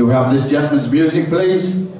Do have this gentleman's music, please?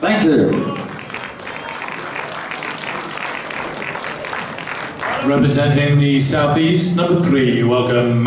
Thank you. Representing the Southeast, number three, welcome